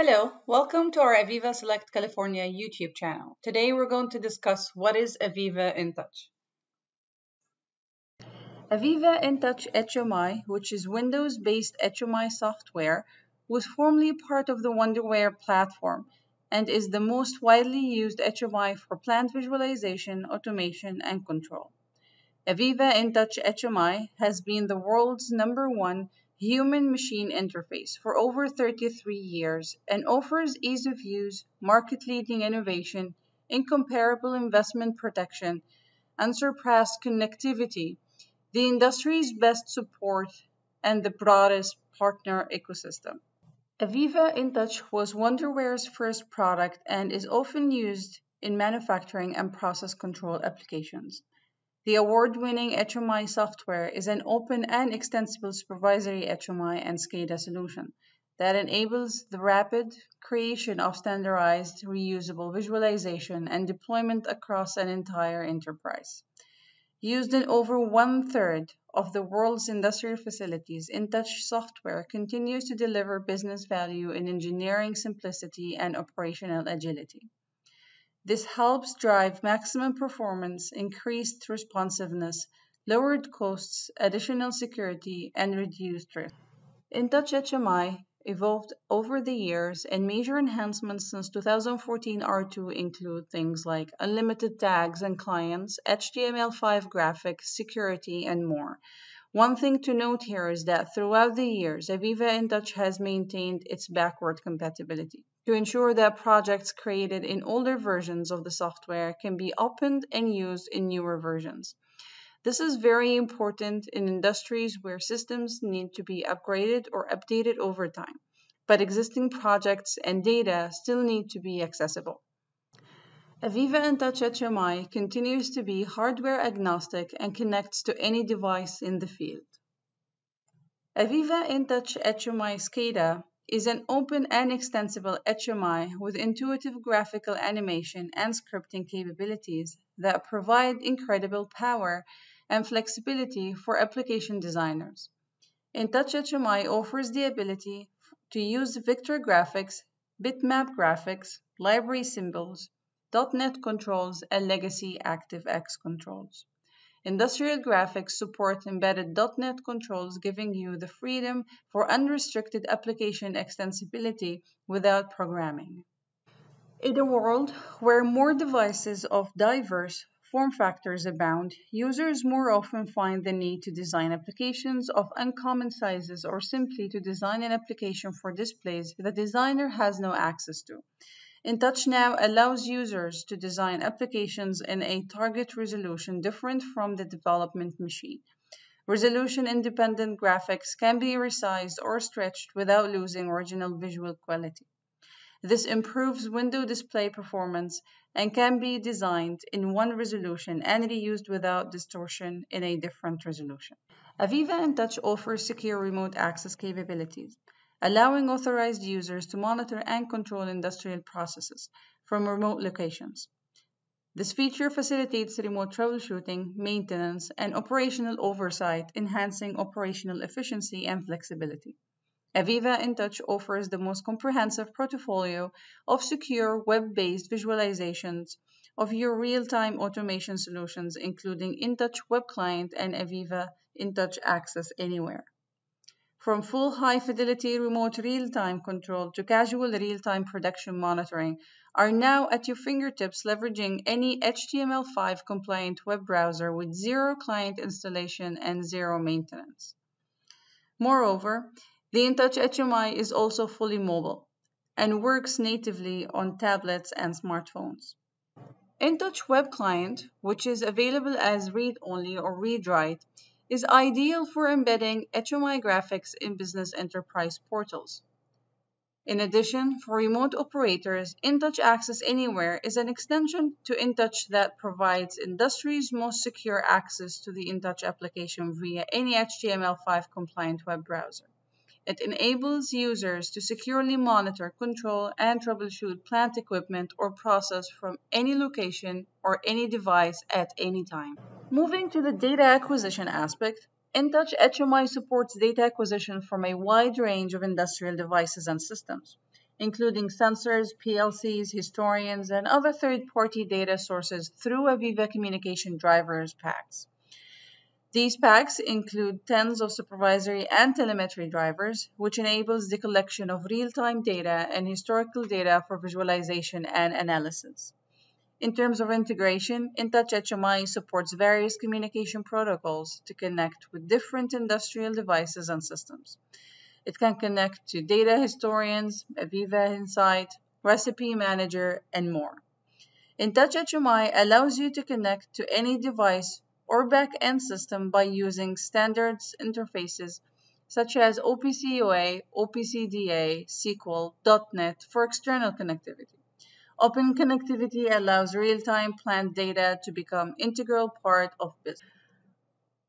Hello, welcome to our AVEVA Select California YouTube channel. Today we're going to discuss what is AVEVA InTouch. AVEVA InTouch HMI, which is Windows-based HMI software, was formerly part of the Wonderware platform and is the most widely used HMI for plant visualization, automation, and control. AVEVA InTouch HMI has been the world's number one human-machine interface for over 33 years and offers ease of use, market-leading innovation, incomparable investment protection, unsurpassed connectivity, the industry's best support, and the broadest partner ecosystem. AVEVA InTouch was Wonderware's first product and is often used in manufacturing and process control applications. The award-winning HMI software is an open and extensible supervisory HMI and SCADA solution that enables the rapid creation of standardized, reusable visualization and deployment across an entire enterprise. Used in over one-third of the world's industrial facilities, InTouch software continues to deliver business value in engineering simplicity and operational agility. This helps drive maximum performance, increased responsiveness, lowered costs, additional security, and reduced risk. InTouch HMI evolved over the years, and major enhancements since 2014 R2 include things like unlimited tags and clients, HTML5 graphics, security, and more. One thing to note here is that throughout the years, AVEVA InTouch has maintained its backward compatibility to ensure that projects created in older versions of the software can be opened and used in newer versions. This is very important in industries where systems need to be upgraded or updated over time, but existing projects and data still need to be accessible. AVEVA InTouch HMI continues to be hardware agnostic and connects to any device in the field. AVEVA InTouch HMI SCADA is an open and extensible HMI with intuitive graphical animation and scripting capabilities that provide incredible power and flexibility for application designers. InTouch HMI offers the ability to use vector graphics, bitmap graphics, library symbols, .NET controls, and legacy ActiveX controls. Industrial graphics support embedded .NET controls giving you the freedom for unrestricted application extensibility without programming. In a world where more devices of diverse form factors abound, users more often find the need to design applications of uncommon sizes or simply to design an application for displays the designer has no access to. InTouch now allows users to design applications in a target resolution different from the development machine. Resolution independent graphics can be resized or stretched without losing original visual quality. This improves window display performance and can be designed in one resolution and reused without distortion in a different resolution. AVEVA InTouch offers secure remote access capabilities allowing authorized users to monitor and control industrial processes from remote locations. This feature facilitates remote troubleshooting, maintenance, and operational oversight, enhancing operational efficiency and flexibility. AVEVA InTouch offers the most comprehensive portfolio of secure web-based visualizations of your real-time automation solutions, including InTouch Web Client and AVEVA InTouch Access Anywhere. From full high fidelity remote real time control to casual real time production monitoring are now at your fingertips, leveraging any HTML5 compliant web browser with zero client installation and zero maintenance. Moreover, the InTouch HMI is also fully mobile and works natively on tablets and smartphones. InTouch Web Client, which is available as read only or read write, is ideal for embedding HMI graphics in business enterprise portals. In addition, for remote operators, InTouch Access Anywhere is an extension to InTouch that provides industry's most secure access to the InTouch application via any HTML5 compliant web browser. It enables users to securely monitor, control, and troubleshoot plant equipment or process from any location or any device at any time. Moving to the data acquisition aspect, InTouch HMI supports data acquisition from a wide range of industrial devices and systems. including sensors, PLCs, historians, and other third-party data sources through AVEVA Communication Drivers packs. These packs include tens of supervisory and telemetry drivers, which enables the collection of real-time data and historical data for visualization and analysis. In terms of integration, InTouch HMI supports various communication protocols to connect with different industrial devices and systems. It can connect to data historians, AVEVA Insight, Recipe Manager, and more. InTouch HMI allows you to connect to any device or back-end system by using standards interfaces such as OPC UA, OPC-DA, SQL, .NET for external connectivity. Open connectivity allows real-time plant data to become integral part of business.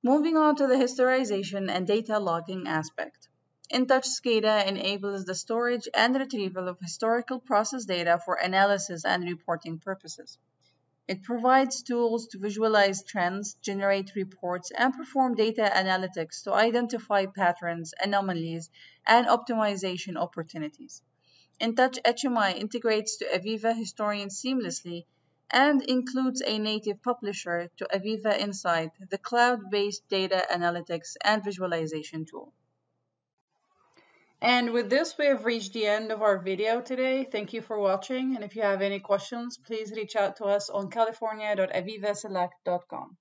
Moving on to the historization and data logging aspect. InTouch SCADA enables the storage and retrieval of historical process data for analysis and reporting purposes. It provides tools to visualize trends, generate reports, and perform data analytics to identify patterns, anomalies, and optimization opportunities. InTouch HMI integrates to AVEVA Historian seamlessly and includes a native publisher to AVEVA Insight, the cloud-based data analytics and visualization tool. And with this, we have reached the end of our video today. Thank you for watching. And if you have any questions, please reach out to us on california.avevaselect.com.